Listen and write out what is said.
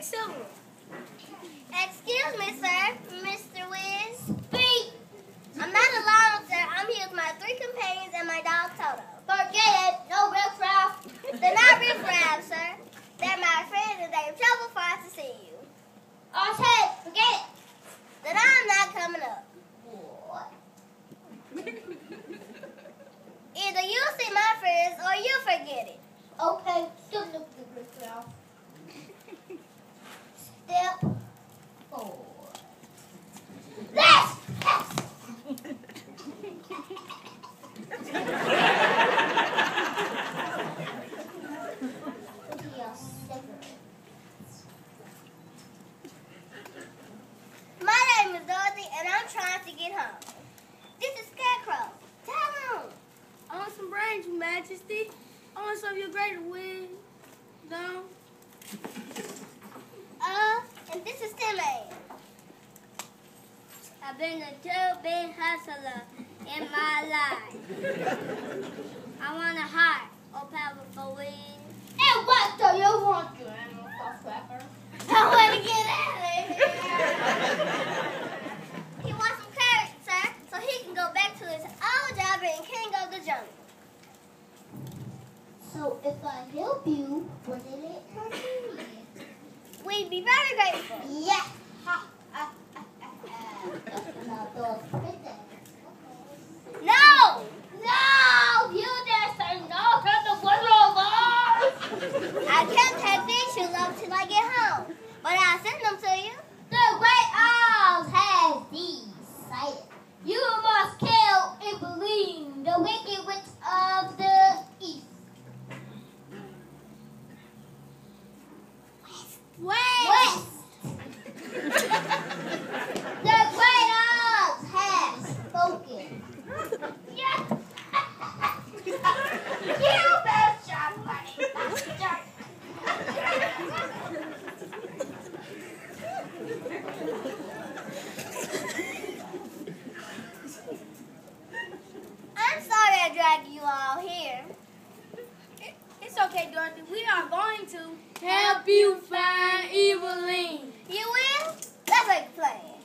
Excuse me, sir. Mr. Wiz. Beep. I'm not alone, sir. I'm here with my three companions and my dog Toto. Forget it. No riffraff. They're not riffraff, sir. They're my friends and they're in trouble for us to see you. Oh, okay. forget it. Then I'm not coming up. What? Either you see my friends or you forget it. Okay, don't look the riffraff. Trying to get home. This is Scarecrow. Tell him. I want some brains, Your Majesty. I want some of your great wig. No. Uh, and this is Tin Man. I've been a two big hustler in my life. I want a heart or powerful wings. And what do you want, you animal cracker? I want to get out of here. he wants some courage, sir, so he can go back to his old job being king of the jungle. So if I help you, what did it hurt me? We'd be very grateful. Yeah. Ha, ha, ha, ha, ha. Now those princess. No! No! You dare say no to the Wizard of Oz! I can't take these shoes off till I get home, but I'll send them to you. The Great Oz has decided. You must kill Evillene, the wicked witch of the east. Wait! West. the Great Oz has spoken. Yes. you betcha, buddy. I'm sorry I dragged you all here. It's okay, Dorothy. We are going to help you find Evillene. You will? Let's a plan.